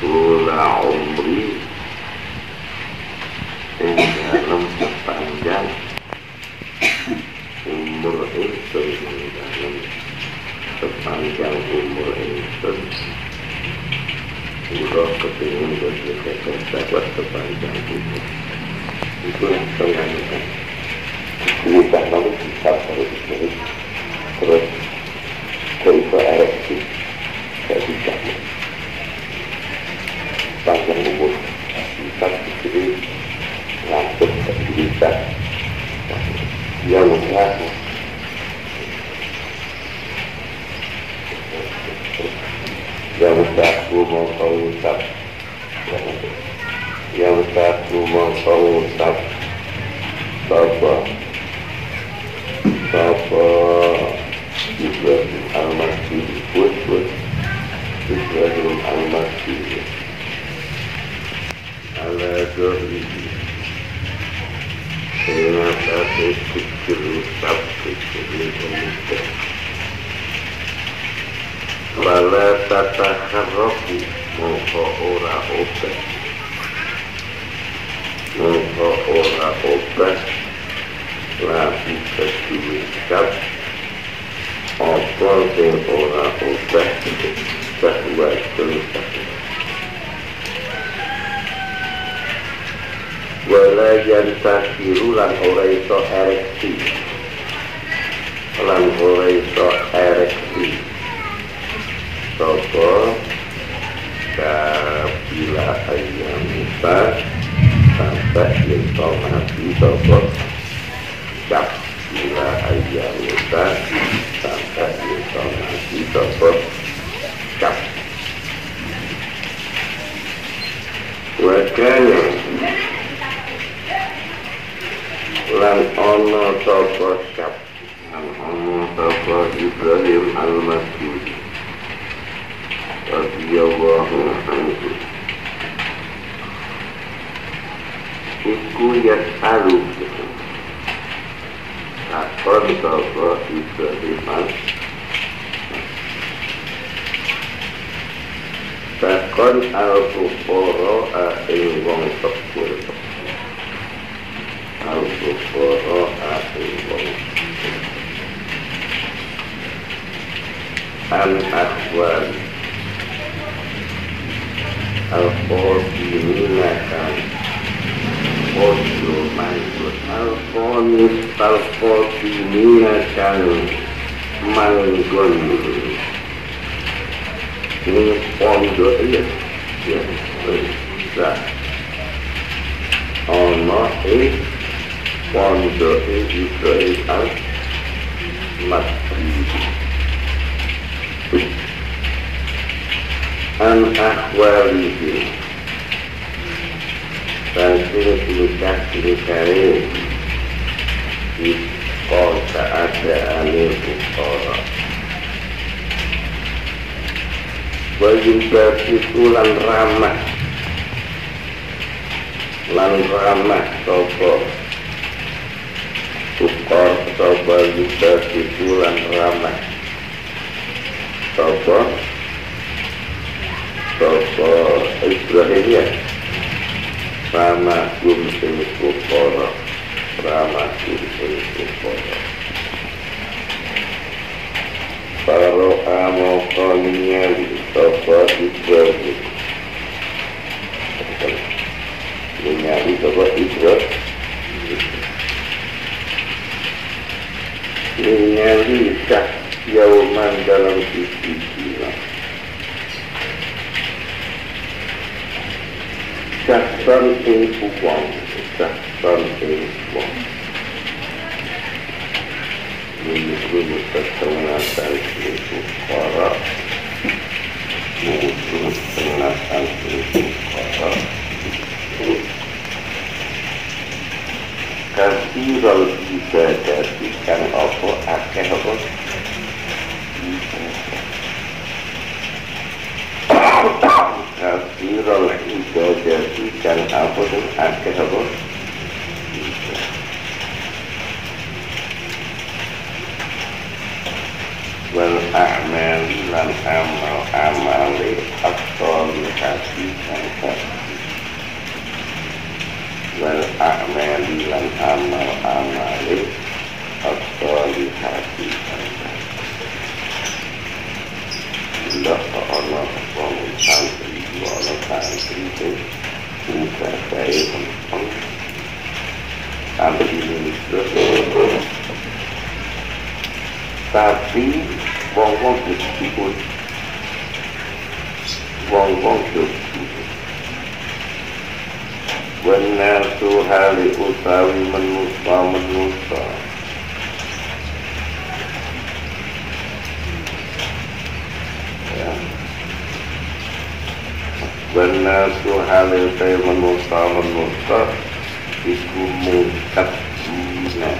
طول عمري eh dalam sepanjang umur itu dalam sepanjang umur itu sembilan, kepingin berjaga sahabat sepanjang umur Itu yang Bapak Bapak Ibrahim Al-Mahdi Buat buat Ibrahim Al-Mahdi Ala Dohri Ternyata Tutup Terusap Tutup Wala Tata Harok sikap apa sing ora obah syahwatul wala yantakiru lan ora iso ereksi. Lan ora iso ereksi. Sopo? Kabila ayam musa sampai ning tolong hati maka sampai kita nanti dapat cap wadana lan ono sopo cap lan ono sopo Ibrahim al-Masjid anhu iku ya akor ditoko itu lima. Takon al kuforo a ing wong tekul al kuforo a ing wong an akhwan al kuforo kang kuforo Alphonse Palfotinina my Malgondi. Minha sabedoria e a força. Alma e quando editorei as matrizes. An aquarismo. Bangkit di lidahnya Iko keadaannya Bukoro Wajib bagi tulang ramah Lan ramah toko, Ukor sopa juga di ramah toko, toko Ibrahim ya sama kum sing ukara ramah kum sing ukara Faro amo konyali Sofa Ibrahim. Menyali Sofa Ibrahim. Menyali Syah Yauman dalam sisi Syahsan ing uang Syahsan ing uang Menyusul setengah dari para Menyusul setengah dari para Kasirul ibadati kan apa akeh apa Kasirul ibadati kan apa dan akeh apa? Wal a'mali lan amal amali as-solihati kan wal a'mali lan amal amali as-solihati kan Tidak ana wong santri ana santri itu bukan saya tentang santri ini terus tapi wong-wong disebut wong-wong disebut benar hali utawi menusa menusa والناس هذا القيم المختار المختار اسمه تقينا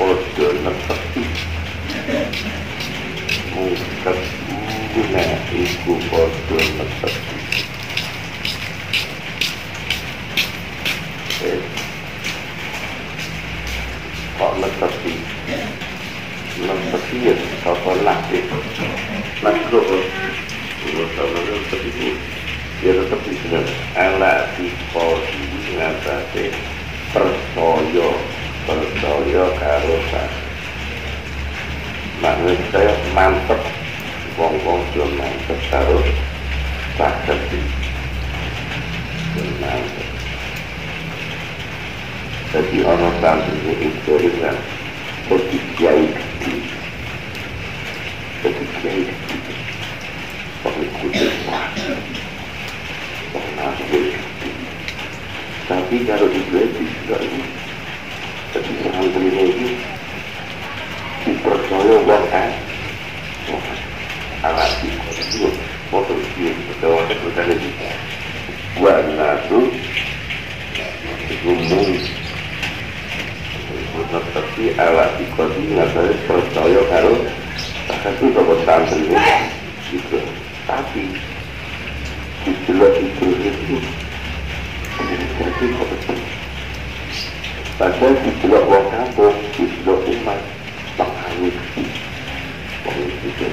قلت مستقيمنا اسمه قلت مستقيم họ là tập gì là tập thiền họ có lạc gì lạc rồi rồi sau đó là tập gì ya tetap di sana ala di podi ngatasi persoyo percaya karo saya mantep wong-wong sudah mantep karo sakit mantep. Jadi orang santri dengan jadi kiai jadi kiai pengikut tapi kalau itu juga ini jadi santri ini dipercaya wong kan alat itu motor itu betul betul dari kita buat nasu umum tapi alat itu nggak saya percaya kalau tak itu dapat santri itu tapi istilah itu itu jadi Padahal istilah orang kampung, istilah umat, pengawit, pengawit itu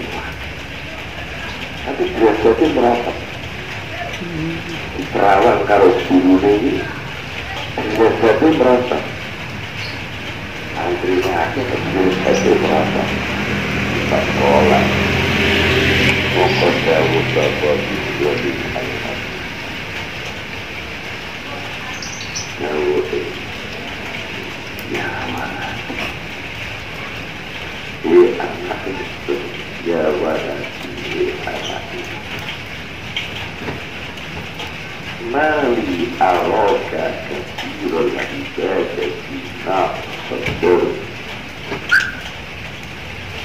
Tapi derajatnya berapa? Perawan kalau guru ini, derajatnya berapa? Antrinya aja derajatnya berapa? Tak sekolah. Mokot jauh bapak itu di di anak di anak kita betul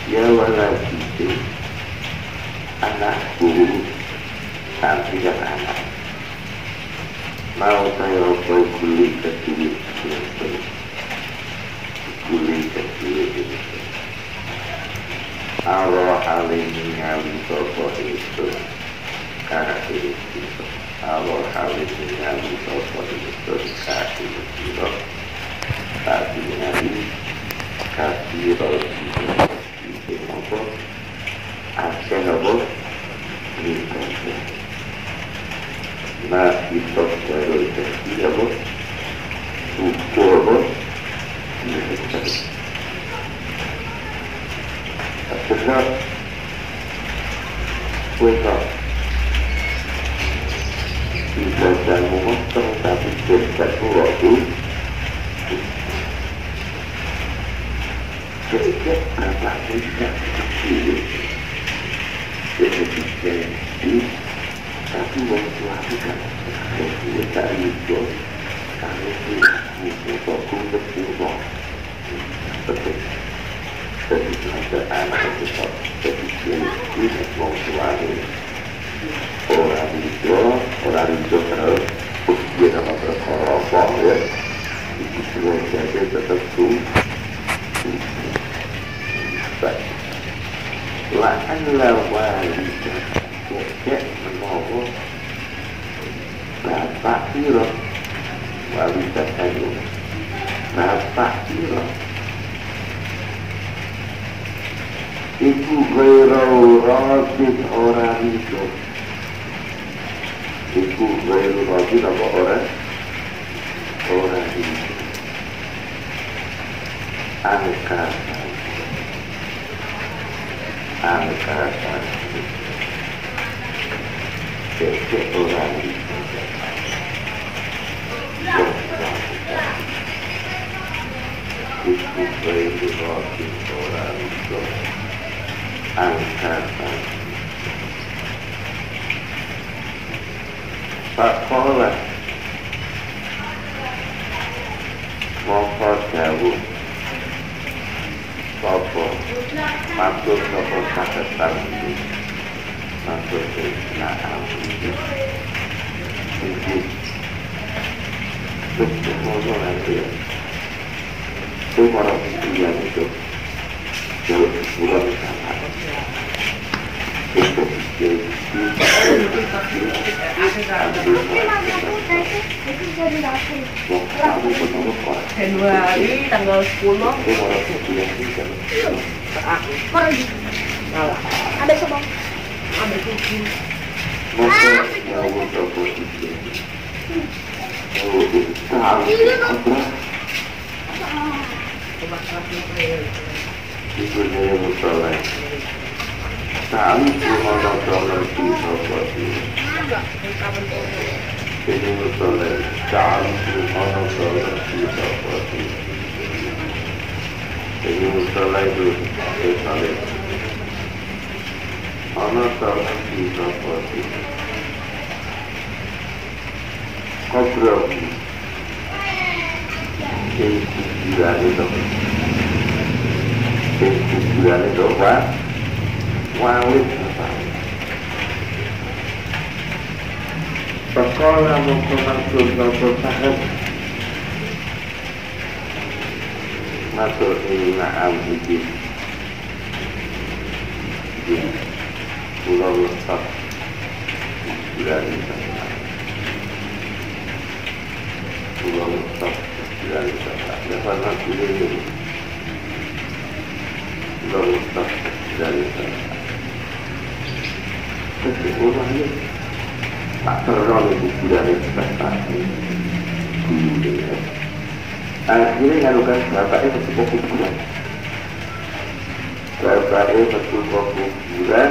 ya waladi itu anakku guru santri dan anak. Mau saya apa kulit kecil kulit kecil Allah alimi ngali sopo itu karena itu Allah alimi ngali sopo itu karena itu tapi ngali kasih nah itu baru itu apa ukur apa Sebab Wake up Bisa dan memotong Tapi tidak waktu Sejak berapa bisa Kecil Jadi jadi Tapi waktu aku kan Saya tak itu Kalau aku Aku berpura Betul. Jadi anak tetap Jadi ini mau suami Orang itu Orang itu terus. Dia nama berkorobong ya. Itu semua jadi tetap tuh La'alla walidah Menawa Bapak kayu Bapak Iku rasid Iku rasid apa orang Orang Angkatan Angkatan Keke orang itu Iku gairau rasid orang itu itu naam itu Itu Itu mono nanti ya Itu orang yang itu sama Itu Januari tanggal 10 Itu orang yang tidak malah Ada sebang. Ada tujuh Maka jauh sopo itu Jauh Tahu Apa obat satu Ibu saya musola. Kami semua musola di sopo ini. Ini musola. Kami semua musola di sopo ini. Ini musola itu sekali. Ana sola di sopo ini. Kobrol. Ini kuburan itu. Ini kuburan itu Pak. Wawit Sekolah mau masuk nopo sahat Masuk ini naam iki Di Pulau Letak Bulan Pulau Letak Letak Lepas nanti ini Pulau Letak Bulan Letak Tapi orang ini Tak bulan investasi Dulu ya Akhirnya ngaruhkan bapaknya betul kuburan Bapaknya betul kuburan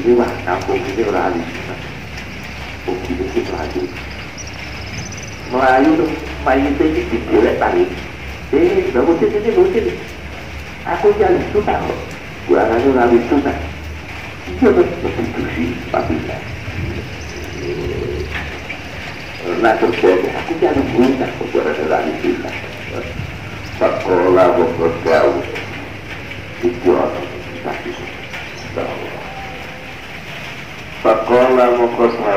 Ini lah Kampung ini ahli sunnah Kutu ini Melayu Melayu tuh Majid itu dijelek tadi. Eh, ini, bagus ini Aku jadi suka kok. Kurang ora itu nah. Iya betul sih, tapi nah. Terjadi, aku jadi guna kepada dari kita. Sekolah bekerja itu orang tapi Sekolah bekerja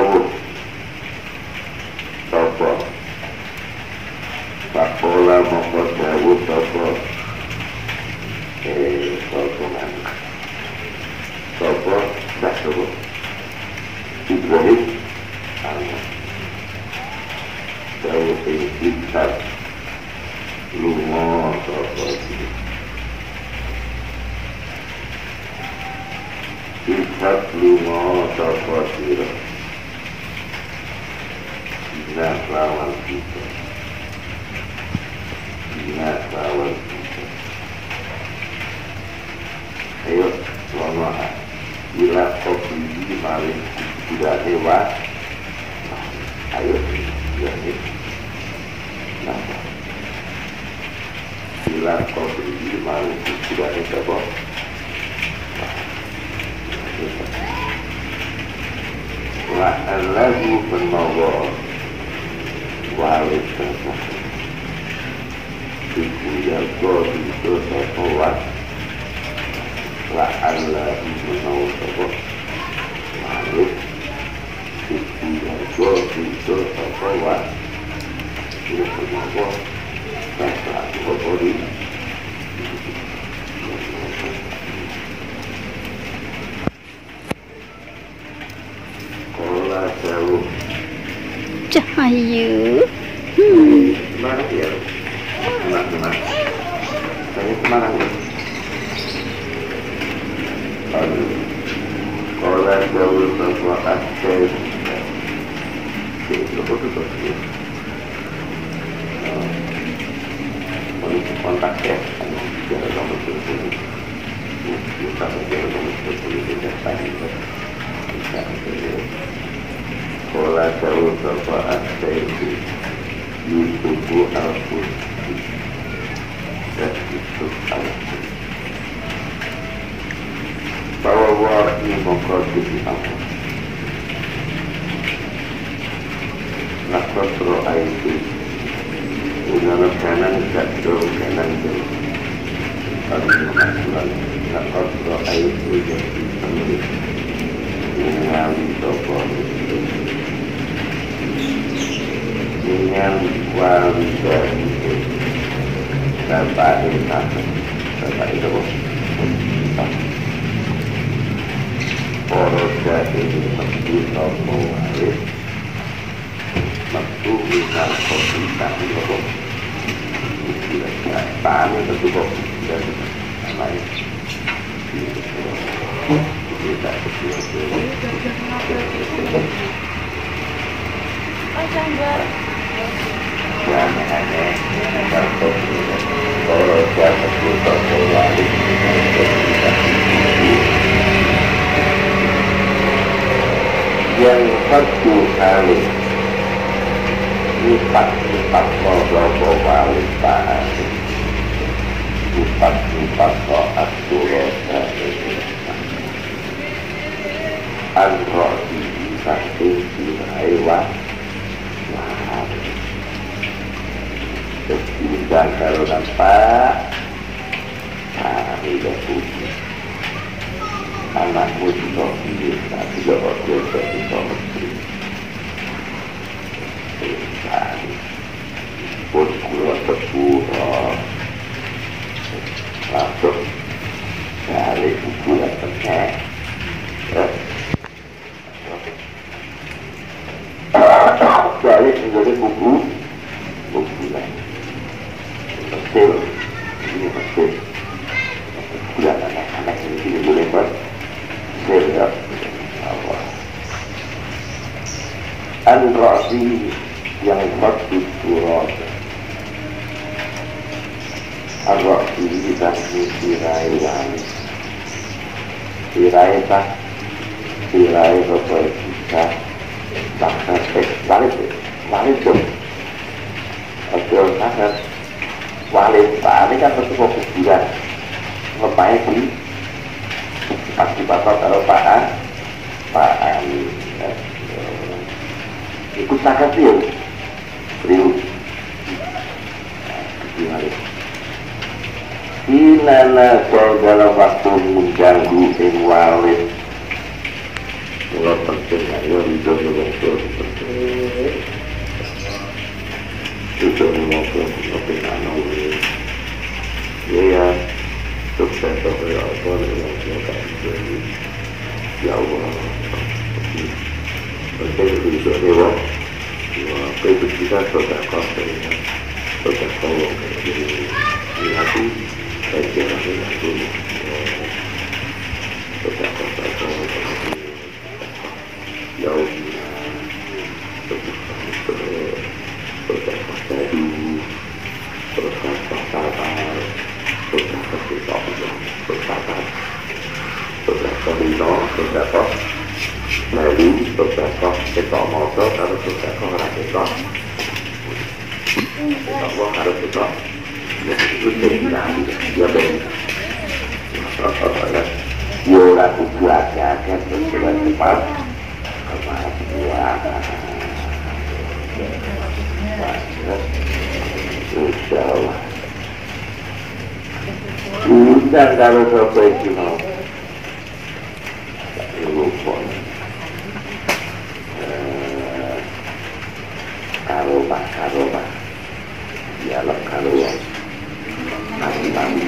Sopo Sekolah bekerja Sopo Eh, sopo mana Sopo, tak sopo Ibrahim Allah Jauh tingkat Lungo Sopo Tingkat Lungo Sopo Siro Dina lawan kita Dina lawan kita Ayo, selamat bila kopi maling sudah lewat ayo jadi nah bila kopi maling I love you from my world. While it's perfect. Teaching your God and daughter for what? وألا الموت معروف في الجوع في الجوع فهو يخرج الله فتعبد you. Hmm. Mengkoti Allah Lakot itu. Udara kanan Bapak itu Bapak Bapak para jahil metu sapa wae metu minal kopi tapi kok Tani tentu kok dan lain kita Jangan aneh, kalau kalau jangan lupa kembali yang satu kali. Lipat-lipat ngobrol wali ta'ala lipat-lipat soal turun Al-Rodi satu diraiwan Wah. Ketinggal kalau nampak. Dah putih anakmu juga bisa tidak waktu itu bisa mesti dan pun keluar sepuluh masuk dari buku yang tengah balik menjadi buku buku yang Mesir ini Mesir bulan anak-anak ini tidak boleh buat Sehingga Allah Al-Razi yang satu surat Al-Razi dan tirai wali Tirai tak Kita Bahkan eh balik Balik dong Oke, sangat Walid Pak ini kan bentuk kuburan Ngapain sih pasti bapak kalau Pak A, Pak Amin. Ya. Eh, Ikut dia, serius. Gimana? Inana dalam waktu mengganggu ing walid Kalau penting ayo hidup dengan penting Hidup dengan penting anak Ya sukses oleh Allah dengan siapa ini Ya Allah Penting hidup dewa Wah, itu kita sudah kau Sudah kau Di hati Saya kira itu Sudah kau Jauh beberapa melu kita motor harus beberapa orang kita. Kita mau harus kita. Itu jadi ya ben yo cepat kematian Insya Allah diundang kalau sampai mau lupa karomah dialog karomah nabi nabi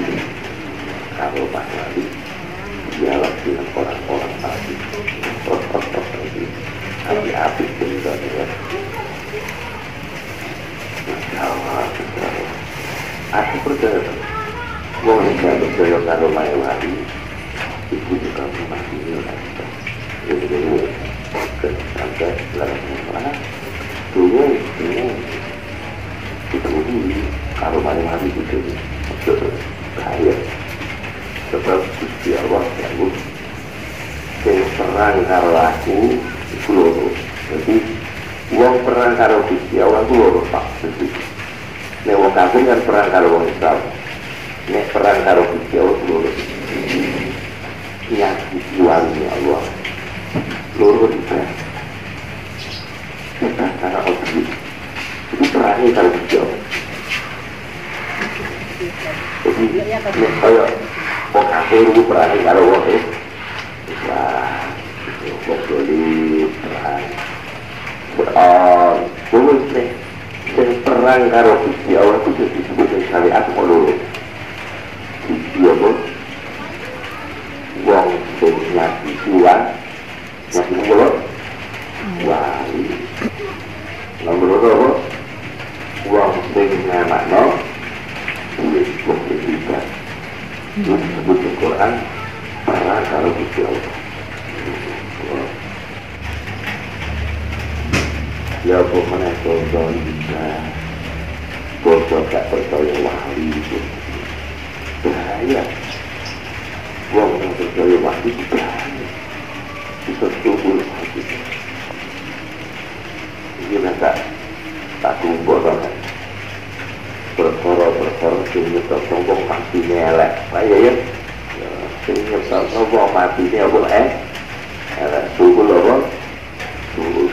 karomah dialog dengan orang-orang tadi api-api cerita dia. Masya Allah, aku percaya Wong nek percaya iku juga ora Mana dulu ini uji kalau itu yang perang karo aku iku loro jadi wong perang karo Gusti Allah iku loro tak jadi nek wong kafir kan perang karo wong Islam nek perang karo Gusti Allah loro yang dijualnya Allah loro itu kita karena Allah itu perangnya karo Gusti Allah jadi nek kaya wong kafir itu perangnya karo wong Islam wong dolim perang boleh nek sing perang karo Gusti Allah itu disebut syariat loro. Iya bos wong sing nyati tuan nyati mulut wali. Nomor loro wong sing ngamakno wis wong itu disebut di Quran para kalau Gusti Allah ya pokoknya contoh bisa bocor gak percaya wali itu. Bahaya Wong yang percaya wahyu itu bahaya Bisa hati Ini nak tak kumpul kan Berkoro-berkoro Sing sombong pasti nelek Saya ya Sing sombong mati ini apa eh? Elek apa? Subur